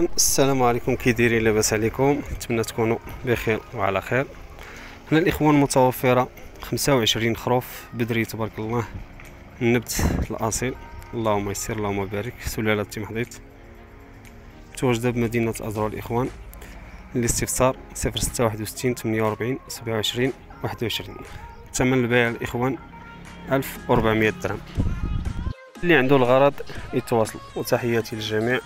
السلام عليكم كي دايرين لاباس عليكم؟ نتمنى تكونوا بخير وعلى خير. هنا الإخوان متوفره 25 خروف بدري تبارك الله النبت الأصيل. اللهم يسر اللهم بارك سلالة تيمحضيط متواجدة بمدينة أزرار الإخوان. الاستفسار 0661 48 27 21 ثمن البيع الإخوان 1400 درهم. اللي عنده الغرض يتواصل وتحياتي للجميع.